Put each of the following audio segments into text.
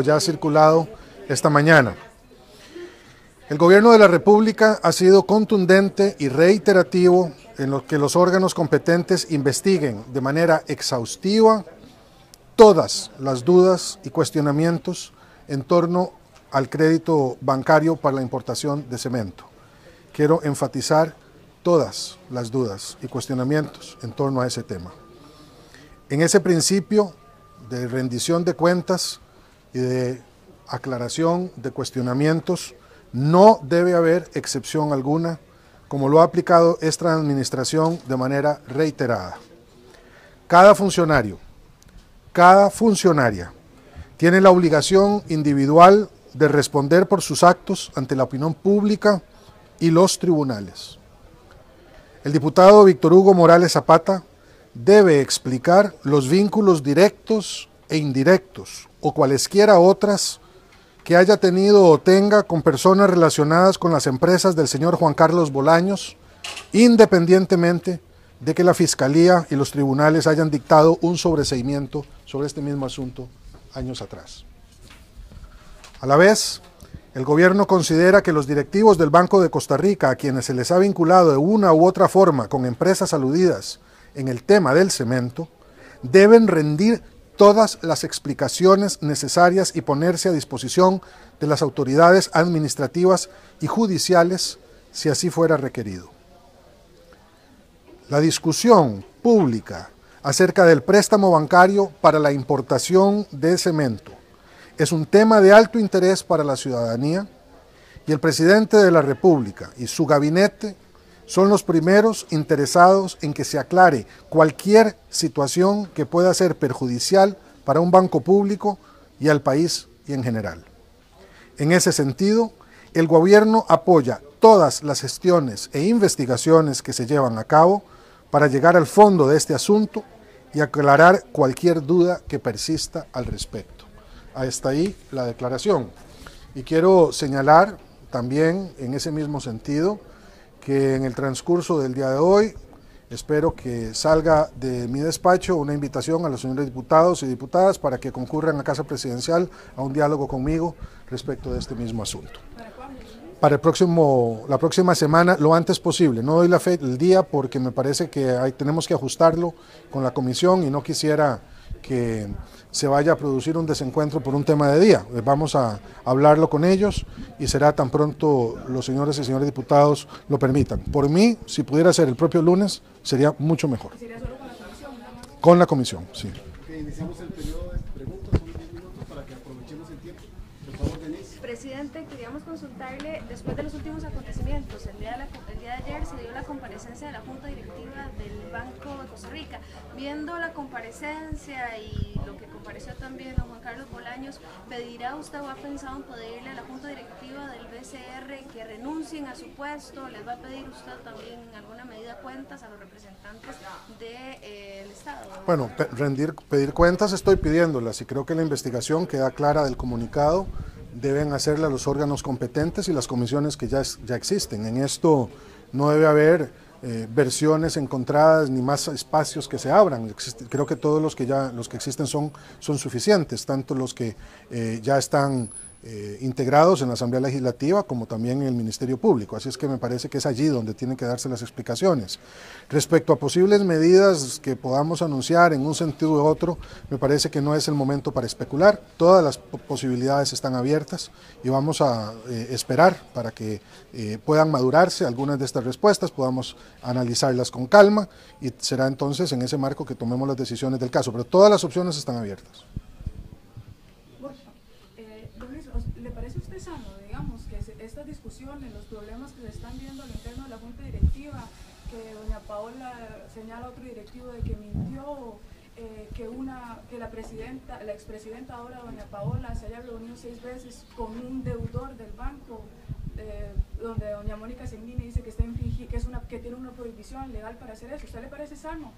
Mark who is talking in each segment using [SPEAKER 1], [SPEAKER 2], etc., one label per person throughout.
[SPEAKER 1] ya ha circulado esta mañana. El gobierno de la República ha sido contundente y reiterativo en lo que los órganos competentes investiguen de manera exhaustiva todas las dudas y cuestionamientos en torno al crédito bancario para la importación de cemento. Quiero enfatizar todas las dudas y cuestionamientos en torno a ese tema. En ese principio de rendición de cuentas y de aclaración de cuestionamientos, no debe haber excepción alguna, como lo ha aplicado esta administración de manera reiterada. Cada funcionario, cada funcionaria tiene la obligación individual de responder por sus actos ante la opinión pública y los tribunales. El diputado Víctor Hugo Morales Zapata debe explicar los vínculos directos e indirectos o cualesquiera otras que haya tenido o tenga con personas relacionadas con las empresas del señor Juan Carlos Bolaños, independientemente de que la Fiscalía y los tribunales hayan dictado un sobreseimiento sobre este mismo asunto años atrás. A la vez, el gobierno considera que los directivos del Banco de Costa Rica, a quienes se les ha vinculado de una u otra forma con empresas aludidas en el tema del cemento, deben rendir todas las explicaciones necesarias y ponerse a disposición de las autoridades administrativas y judiciales si así fuera requerido. La discusión pública acerca del préstamo bancario para la importación de cemento es un tema de alto interés para la ciudadanía y el presidente de la República y su gabinete son los primeros interesados en que se aclare cualquier situación que pueda ser perjudicial para un banco público y al país y en general. En ese sentido, el gobierno apoya todas las gestiones e investigaciones que se llevan a cabo para llegar al fondo de este asunto y aclarar cualquier duda que persista al respecto. Hasta ahí la declaración. Y quiero señalar también en ese mismo sentido que en el transcurso del día de hoy espero que salga de mi despacho una invitación a los señores diputados y diputadas para que concurran a Casa Presidencial a un diálogo conmigo respecto de este mismo asunto. Para el próximo, la próxima semana, lo antes posible. No doy la fe, el día porque me parece que hay, tenemos que ajustarlo con la comisión y no quisiera que se vaya a producir un desencuentro por un tema de día. Eh, vamos a hablarlo con ellos y será tan pronto los señores y señores diputados lo permitan. Por mí, si pudiera ser el propio lunes, sería mucho mejor. ¿Sería solo con la comisión? Con la comisión, sí.
[SPEAKER 2] iniciamos el periodo de preguntas, son 10 minutos para que aprovechemos el tiempo. Por favor, Denise.
[SPEAKER 3] Presidente, queríamos consultarle, después de los últimos acontecimientos, el día, de el día de ayer se dio la comparecencia de la Junta Directiva del Banco de Costa Rica. Viendo la comparecencia y lo que compareció también don Juan Carlos Bolaños, ¿pedirá usted o ha pensado en pedirle a la Junta Directiva del BCR que renuncien a su puesto? ¿Les va a pedir usted también en alguna medida cuentas a los representantes del de, eh, Estado?
[SPEAKER 1] Bueno, rendir, pedir cuentas estoy pidiéndolas y creo que la investigación queda clara del comunicado deben hacerla los órganos competentes y las comisiones que ya, ya existen. En esto no debe haber eh, versiones encontradas ni más espacios que se abran. creo que todos los que ya los que existen son, son suficientes, tanto los que eh, ya están eh, integrados en la Asamblea Legislativa como también en el Ministerio Público. Así es que me parece que es allí donde tienen que darse las explicaciones. Respecto a posibles medidas que podamos anunciar en un sentido u otro, me parece que no es el momento para especular. Todas las posibilidades están abiertas y vamos a eh, esperar para que eh, puedan madurarse algunas de estas respuestas, podamos analizarlas con calma y será entonces en ese marco que tomemos las decisiones del caso. Pero todas las opciones están abiertas.
[SPEAKER 4] discusiones, los problemas viendo al interno de la Junta Directiva, que doña Paola señala a otro directivo de que mintió, eh, que, una, que la presidenta, la expresidenta ahora, doña Paola, se haya reunido seis veces con un deudor del banco, eh, donde doña Mónica Segnini dice que, está que, es una, que tiene una prohibición legal para hacer eso. ¿Usted le parece sano?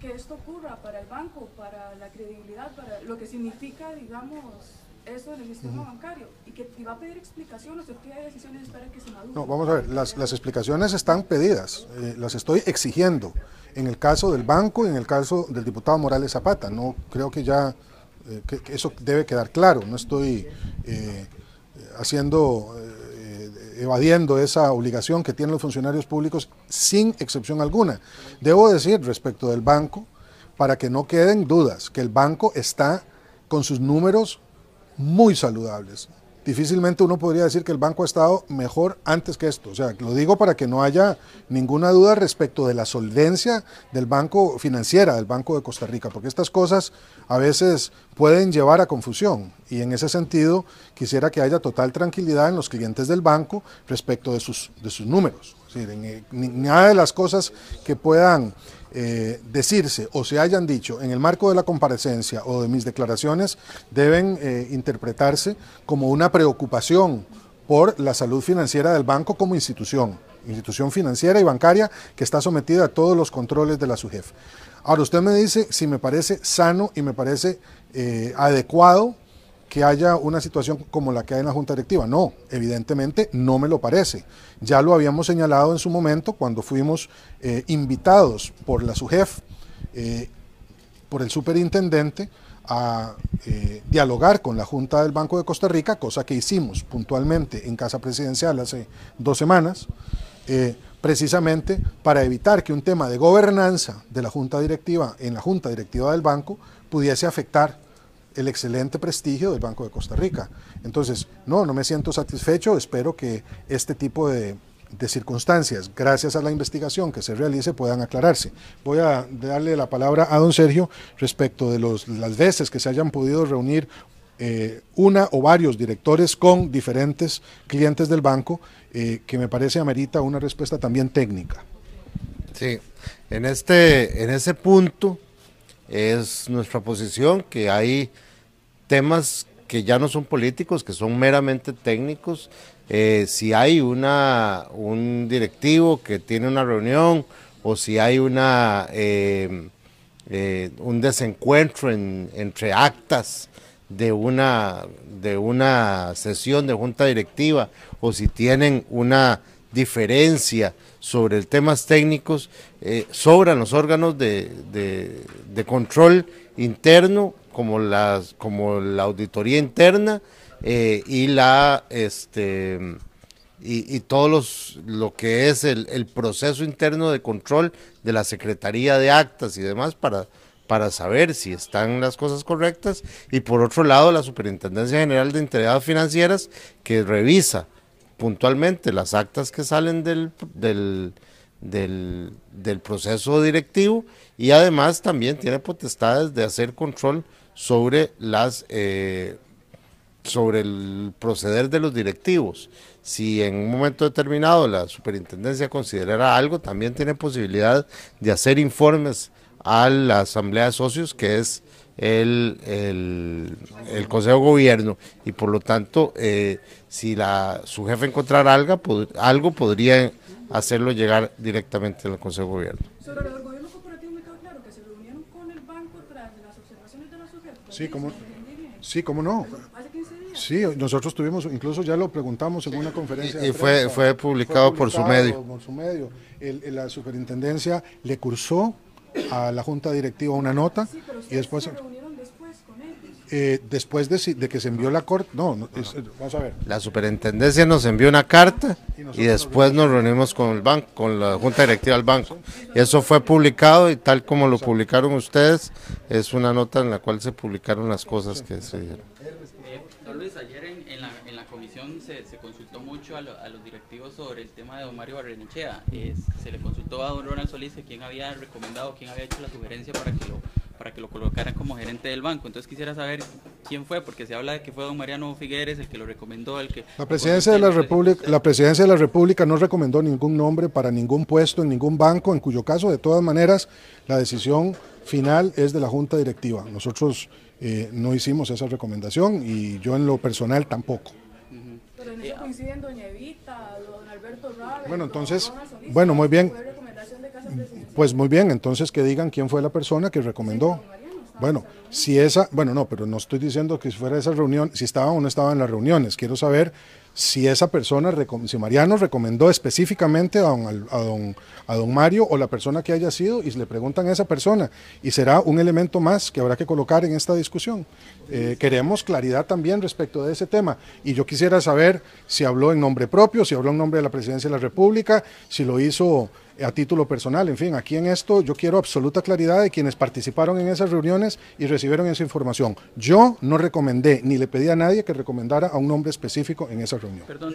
[SPEAKER 4] que esto ocurra para el banco, para la credibilidad, para lo que significa, digamos, eso del sistema bancario y que va a pedir explicaciones o qué decisiones espera que se maduren.
[SPEAKER 1] No, vamos a ver, las, las explicaciones están pedidas, eh, las estoy exigiendo en el caso del banco y en el caso del diputado Morales Zapata. No creo que ya eh, que, que eso debe quedar claro, no estoy eh, haciendo, evadiendo esa obligación que tienen los funcionarios públicos sin excepción alguna. Debo decir respecto del banco, para que no queden dudas, que el banco está con sus números muy saludables. Difícilmente uno podría decir que el banco ha estado mejor antes que esto. O sea, lo digo para que no haya ninguna duda respecto de la solvencia del banco financiera, del Banco de Costa Rica, porque estas cosas a veces pueden llevar a confusión. Y en ese sentido, quisiera que haya total tranquilidad en los clientes del banco respecto de sus, de sus números. Es decir, en, en, nada de las cosas que puedan eh, decirse o se hayan dicho en el marco de la comparecencia o de mis declaraciones deben eh, interpretarse como una preocupación por la salud financiera del banco como institución, institución financiera y bancaria que está sometida a todos los controles de la SUGEF. Ahora, usted me dice si me parece sano y me parece eh, adecuado que haya una situación como la que hay en la Junta Directiva. No, evidentemente no me lo parece. Ya lo habíamos señalado en su momento cuando fuimos eh, invitados por la SUGEF, eh, por el superintendente, a eh, dialogar con la Junta del Banco de Costa Rica, cosa que hicimos puntualmente en Casa Presidencial hace dos semanas, eh, precisamente para evitar que un tema de gobernanza de la Junta Directiva en la Junta Directiva del Banco pudiese afectar el excelente prestigio del Banco de Costa Rica. Entonces, no, no me siento satisfecho, espero que este tipo de, de, circunstancias, gracias a la investigación que se realice, puedan aclararse. Voy a darle la palabra a don Sergio respecto de los, las veces que se hayan podido reunir eh, una o varios directores con diferentes clientes del banco, eh, que me parece amerita una respuesta también técnica.
[SPEAKER 5] Sí, en, este, en ese punto es nuestra posición que hay temas que ya no son políticos, que son meramente técnicos. Eh, si hay una, un directivo que tiene una reunión o si hay una, eh, eh, un desencuentro en, entre actas de una, de una sesión de junta directiva o si tienen una diferencia sobre temas técnicos, sobran los órganos de, de control interno como, las, como la auditoría interna eh, y la este y, y todos los lo que es el, proceso interno de control de la Secretaría de Actas y demás para, para saber si están las cosas correctas. Y por otro lado la Superintendencia General de Entidades Financieras que revisa puntualmente las actas que salen del, del, del, del proceso directivo y además también tiene potestades de hacer control sobre las eh, sobre el proceder de los directivos. Si en un momento determinado la superintendencia considerara algo, también tiene posibilidad de hacer informes a la asamblea de socios, que es el, el, Consejo de Gobierno, y por lo tanto, eh, si la, su jefe encontrara algo, algo, podría hacerlo llegar directamente al Consejo de Gobierno.
[SPEAKER 4] Sobre el gobierno corporativo me quedó claro que se reunieron con el banco tras las observaciones de la SUGEF.
[SPEAKER 1] Sí, ¿cómo, sí, cómo no.
[SPEAKER 4] Hace 15 días.
[SPEAKER 1] Sí, nosotros tuvimos, incluso ya lo preguntamos en una conferencia.
[SPEAKER 5] Y, y fue,
[SPEAKER 1] prensa,
[SPEAKER 5] fue, publicado
[SPEAKER 1] fue, publicado
[SPEAKER 5] por su medio.
[SPEAKER 1] Por su medio. El, el, la superintendencia le cursó a la junta directiva una nota
[SPEAKER 4] Sí,
[SPEAKER 1] y después
[SPEAKER 4] se reunieron después con ellos.
[SPEAKER 1] Eh, después de, si- de que se envió la corte no, no, es- vamos a ver
[SPEAKER 5] La superintendencia nos envió una carta
[SPEAKER 1] Y
[SPEAKER 5] y después nos reunimos con el banco, con la junta directiva del banco. Y eso fue publicado y tal como lo publicaron ustedes, es una nota en la cual se publicaron las cosas que se dijeron.
[SPEAKER 6] Eh, don Luis, ayer en, en la, en la comisión se, se consultó mucho a, lo- a los directivos sobre el tema de don Mario Barrenechea. Eh, se le consultó a don Ronald Solís quién había recomendado, quién había hecho la sugerencia para que lo para que lo colocaran como gerente del banco. Entonces quisiera saber quién fue, porque se habla de que fue don Mariano Figueres el que lo recomendó, el que
[SPEAKER 1] la presidencia de la república la presidencia de la república no recomendó ningún nombre para ningún puesto en ningún banco en cuyo caso de todas maneras la decisión final es de la junta directiva nosotros eh, no hicimos esa recomendación y yo en lo personal tampoco
[SPEAKER 4] Pero en eso coinciden doña Evita, don Alberto Rabe,
[SPEAKER 1] Bueno, entonces, bueno, muy bien.
[SPEAKER 4] Fue recomendación de Casa Presidencial.
[SPEAKER 1] Pues muy bien, entonces que digan quién fue la persona que recomendó. Bueno, si esa, bueno, no, pero no estoy diciendo que fuera esa reunión, si estaba o no estaba en las reuniones. Quiero saber si esa persona, si Mariano recomendó específicamente a don, a, don, a don, Mario o la persona que haya sido y le preguntan a esa persona y será un elemento más que habrá que colocar en esta discusión. Eh, queremos claridad también respecto de ese tema y yo quisiera saber si habló en nombre propio, si habló en nombre de la Presidencia de la República, si lo hizo a título personal. En fin, aquí en esto yo quiero absoluta claridad de quienes participaron en esas reuniones y recibieron esa información. Yo no recomendé ni le pedí a nadie que recomendara a un nombre específico en esa reunión.
[SPEAKER 6] Perdón,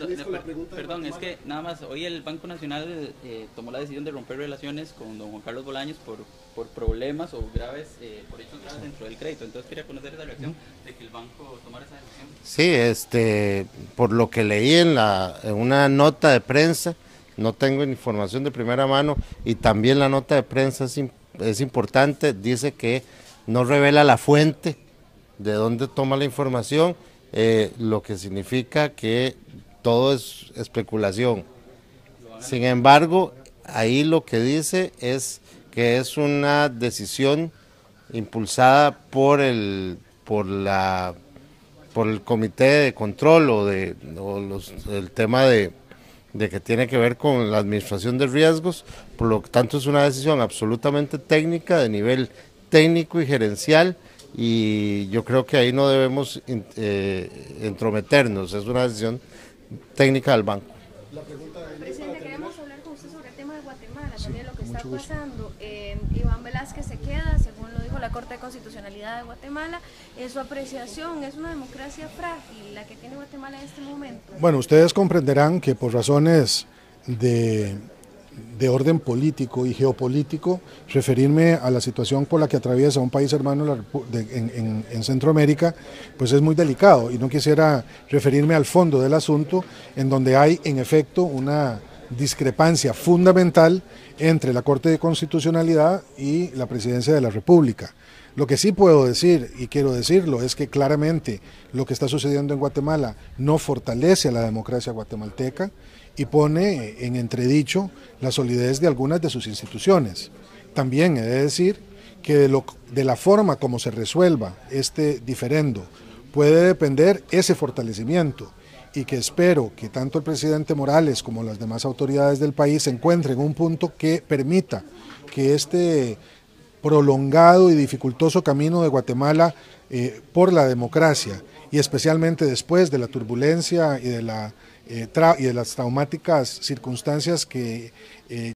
[SPEAKER 6] perdón es que nada más, hoy el Banco Nacional eh, tomó la decisión de romper relaciones con don Juan Carlos Bolaños por, por problemas o graves, eh, por hechos graves dentro del crédito. Entonces quería conocer esa reacción de que el banco tomara esa decisión.
[SPEAKER 5] Sí, este, por lo que leí en, la, en una nota de prensa, no tengo información de primera mano y también la nota de prensa es, importante, dice que no revela la fuente de dónde toma la información, eh, lo que significa que todo es especulación. Sin embargo, ahí lo que dice es que es una decisión impulsada por el por la por el comité de control o de el tema de de que tiene que ver con la administración de riesgos, por lo tanto es una decisión absolutamente técnica, de nivel técnico y gerencial, y yo creo que ahí no debemos eh, entrometernos, es una decisión técnica del banco.
[SPEAKER 3] Presidente, queremos hablar con usted sobre el tema de Guatemala, también lo que está pasando. Eh, Iván Velázquez se queda, según lo dijo la Corte de Constitucionalidad de Guatemala. En su apreciación, ¿es una democracia frágil la que tiene Guatemala en este momento?
[SPEAKER 1] Bueno, ustedes comprenderán que por razones de, de orden político y geopolítico, referirme a la situación por la que atraviesa un país hermano en, en, Centroamérica, pues es muy delicado y no quisiera referirme al fondo del asunto, en donde hay en efecto una discrepancia fundamental entre la Corte de Constitucionalidad y la Presidencia de la República. Lo que sí puedo decir, y quiero decirlo, es que claramente lo que está sucediendo en Guatemala no fortalece a la democracia guatemalteca y pone en entredicho la solidez de algunas de sus instituciones. También he de decir que de, la forma como se resuelva este diferendo puede depender ese fortalecimiento y que espero que tanto el presidente Morales como las demás autoridades del país encuentren un punto que permita que este prolongado y dificultoso camino de Guatemala eh, por la democracia y especialmente después de la turbulencia y de, la, eh, y de las traumáticas circunstancias que eh,